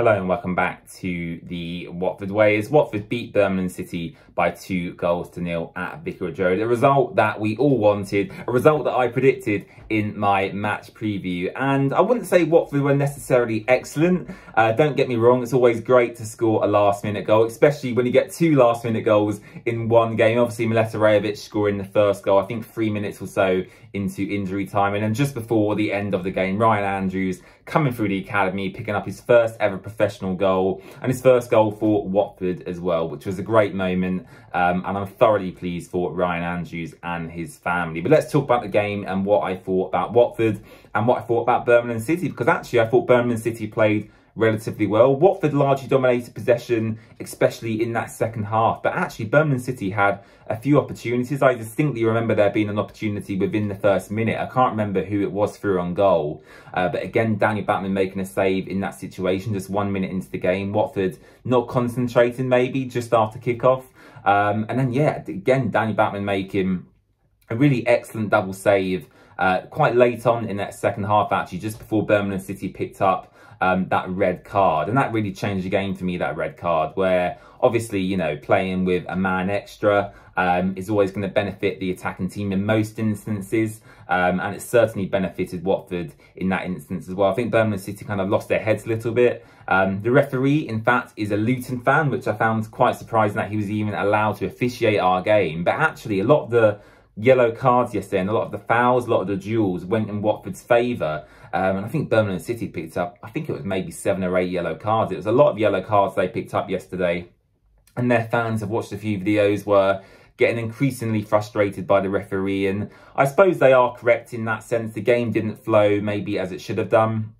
Hello and welcome back to the Watford Ways. Watford beat Birmingham City by two goals to nil at Vicarage Road. A result that we all wanted, a result that I predicted in my match preview. And I wouldn't say Watford were necessarily excellent. Uh, don't get me wrong, it's always great to score a last minute goal, especially when you get two last minute goals in one game. Obviously, Mileta Rajovic scoring the first goal, I think three minutes or so into injury time. And then just before the end of the game, Ryan Andrews coming through the academy, picking up his first ever professional goal and his first goal for Watford as well, which was a great moment. Um, and I'm thoroughly pleased for Ryan Andrews and his family. But let's talk about the game and what I thought about Watford and what I thought about Birmingham City, because actually I thought Birmingham City played relatively well. Watford largely dominated possession, especially in that second half. But actually, Birmingham City had a few opportunities. I distinctly remember there being an opportunity within the first minute. I can't remember who it was through on goal. Uh, but again, Daniel Bachmann making a save in that situation, just one minute into the game. Watford not concentrating maybe just after kickoff. Um, and then, yeah, again, Danny Bachmann making a really excellent double save uh, quite late on in that second half, actually, just before Birmingham City picked up um, that red card. And that really changed the game for me, that red card, where obviously, you know, playing with a man extra um, is always going to benefit the attacking team in most instances. Um, and it certainly benefited Watford in that instance as well. I think Birmingham City kind of lost their heads a little bit. Um, the referee, in fact, is a Luton fan, which I found quite surprising that he was even allowed to officiate our game. But actually, a lot of the yellow cards yesterday and a lot of the fouls, a lot of the duels went in Watford's favour. Um, and I think Birmingham City picked up, I think it was maybe seven or eight yellow cards. It was a lot of yellow cards they picked up yesterday. And their fans have watched a few videos were getting increasingly frustrated by the referee. And I suppose they are correct in that sense. The game didn't flow maybe as it should have done.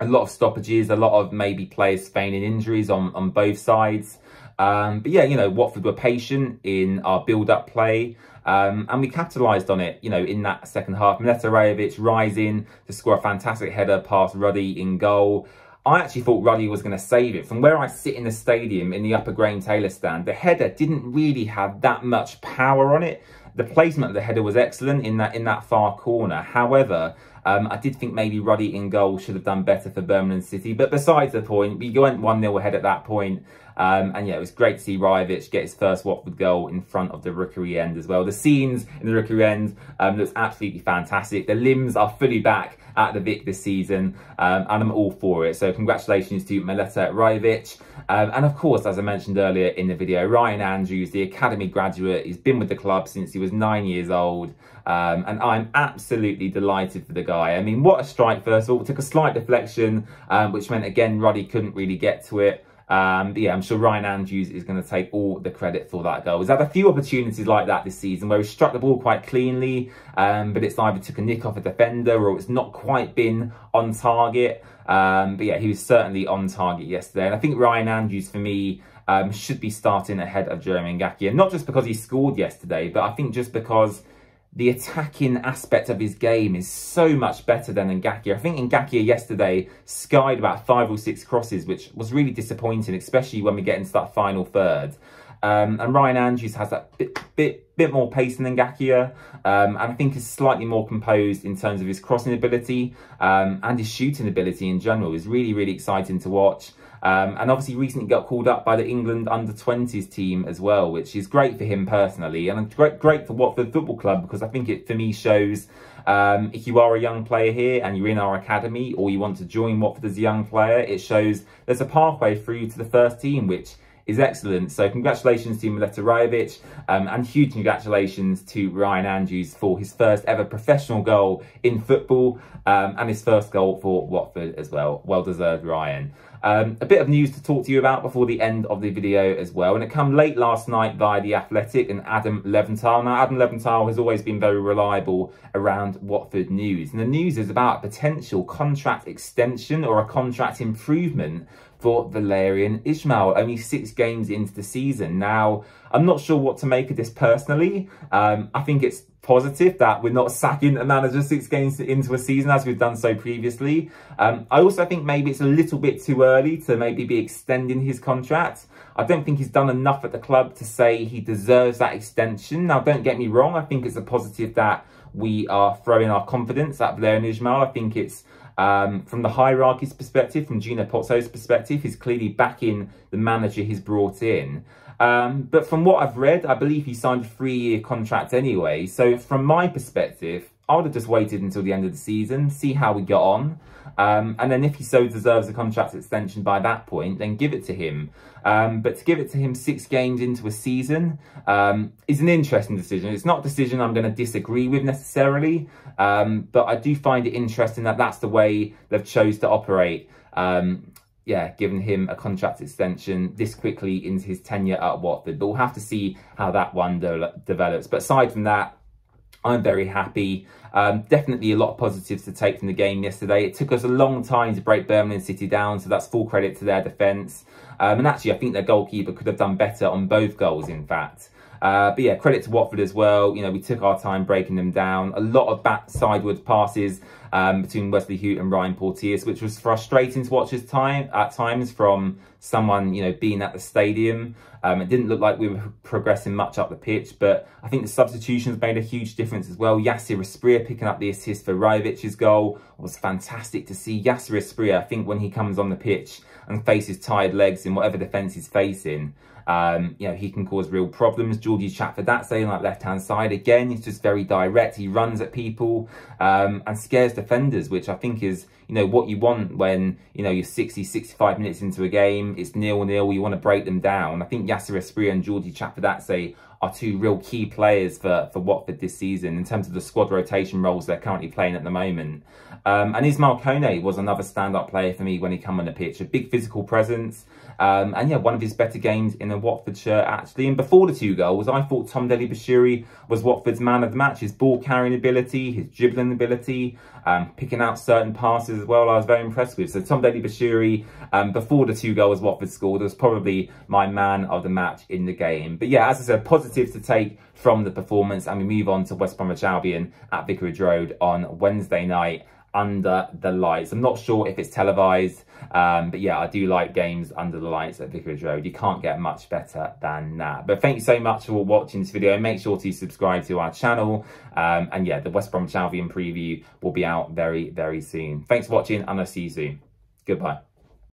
A lot of stoppages, a lot of maybe players feigning injuries on, on both sides. Um, but yeah, you know, Watford were patient in our build-up play. Um, and we capitalised on it, you know, in that second half. Mileta Rajovic rising to score a fantastic header past Ruddy in goal. I actually thought Ruddy was going to save it. From where I sit in the stadium in the upper Graham Taylor stand, the header didn't really have that much power on it. The placement of the header was excellent in that in that far corner. However, um, I did think maybe Ruddy in goal should have done better for Birmingham City. But besides the point, we went 1-0 ahead at that point. Um, and yeah, it was great to see Rajovic get his first Watford goal in front of the rookery end as well. The scenes in the rookery end um, looks absolutely fantastic. The limbs are fully back at the Vic this season, um, and I'm all for it. So congratulations to Mileta Rajovic. Um, and of course, as I mentioned earlier in the video, Ryan Andrews, the academy graduate, he's been with the club since he was nine years old. Um, and I'm absolutely delighted for the guy. I mean, what a strike, first of all. It Took a slight deflection, um, which meant, again, Ruddy couldn't really get to it. Um, yeah, I'm sure Ryan Andrews is going to take all the credit for that goal. He's had a few opportunities like that this season where he struck the ball quite cleanly, um, but it's either took a nick off a defender or it's not quite been on target. Um, but yeah, he was certainly on target yesterday. And I think Ryan Andrews, for me, um, should be starting ahead of Jeremy Ngakia. Not just because he scored yesterday, but I think just because the attacking aspect of his game is so much better than Ngakia. I think Ngakia yesterday skied about five or six crosses, which was really disappointing, especially when we get into that final third. Um, and Ryan Andrews has that bit, bit, bit more pace than Ngakia, um, and I think is slightly more composed in terms of his crossing ability um, and his shooting ability in general. is really, really exciting to watch. Um, and obviously recently got called up by the England under-20s team as well, which is great for him personally. And great, great for Watford Football Club because I think it, for me, shows um, if you are a young player here and you're in our academy or you want to join Watford as a young player, it shows there's a pathway through to the first team, which is excellent. So congratulations to Mileta Rajovic um, and huge congratulations to Ryan Andrews for his first ever professional goal in football um, and his first goal for Watford as well. Well deserved, Ryan. Um, a bit of news to talk to you about before the end of the video as well. And it came late last night via The Athletic and Adam Leventhal. Now, Adam Leventhal has always been very reliable around Watford news. And the news is about a potential contract extension or a contract improvement for Valérien Ismaël, only six games into the season. Now, I'm not sure what to make of this personally. Um, I think it's positive that we're not sacking a manager six games into a season as we've done so previously. Um, I also think maybe it's a little bit too early to maybe be extending his contract. I don't think he's done enough at the club to say he deserves that extension. Now, don't get me wrong. I think it's a positive that we are throwing our confidence at Valérien Ismaël. I think it's Um, from the hierarchy's perspective, from Gino Pozzo's perspective, he's clearly backing the manager he's brought in. Um, but from what I've read, I believe he signed a three-year contract anyway. So from my perspective, I would have just waited until the end of the season, see how we got on. Um, and then if he so deserves a contract extension by that point, then give it to him. Um, but to give it to him six games into a season um, is an interesting decision. It's not a decision I'm going to disagree with necessarily, um, but I do find it interesting that that's the way they've chose to operate. Um, yeah, giving him a contract extension this quickly into his tenure at Watford. But we'll have to see how that one de develops. But aside from that, I'm very happy. Um, definitely a lot of positives to take from the game yesterday. It took us a long time to break Birmingham City down, so that's full credit to their defence. Um, and actually, I think their goalkeeper could have done better on both goals, in fact. Uh, but yeah, credit to Watford as well. You know, we took our time breaking them down. A lot of back sideward passes um, between Wesley Hoedt and Ryan Porteous, which was frustrating to watch at, time, at times from someone, you know, being at the stadium. Um, it didn't look like we were progressing much up the pitch, but I think the substitutions made a huge difference as well. Yáser Asprilla picking up the assist for Rajovic's goal was fantastic to see. Yáser Asprilla, I think when he comes on the pitch and faces tired legs in whatever defence he's facing, um, you know, he can cause real problems. Giorgi Chakvetadze, like left-hand side, again, he's just very direct. He runs at people um, and scares defenders, which I think is, you know, what you want when, you know, you're 60, 65 minutes into a game, it's nil-nil, you want to break them down. I think Yáser Asprilla and Giorgi Chakvetadze are two real key players for, for Watford this season in terms of the squad rotation roles they're currently playing at the moment. Um, and Ismaël Koné was another stand-up player for me when he came on the pitch. A big physical presence. Um, and yeah, one of his better games in a Watford shirt, actually. And before the two goals, I thought Tom Dele-Bashiru was Watford's man of the match. His ball carrying ability, his dribbling ability, um, picking out certain passes as well, I was very impressed with. So Tom Dele-Bashiru, um, before the two goals Watford scored, was probably my man of the match in the game. But yeah, as I said, positives to take from the performance. And we move on to West Bromwich Albion at Vicarage Road on Wednesday night under the lights. I'm not sure if it's televised, um, but yeah, I do like games under the lights at Vicarage Road. You can't get much better than that. But thank you so much for watching this video. Make sure to subscribe to our channel. Um, and yeah, the West Bromwich Albion preview will be out very, very soon. Thanks for watching and I'll see you soon. Goodbye.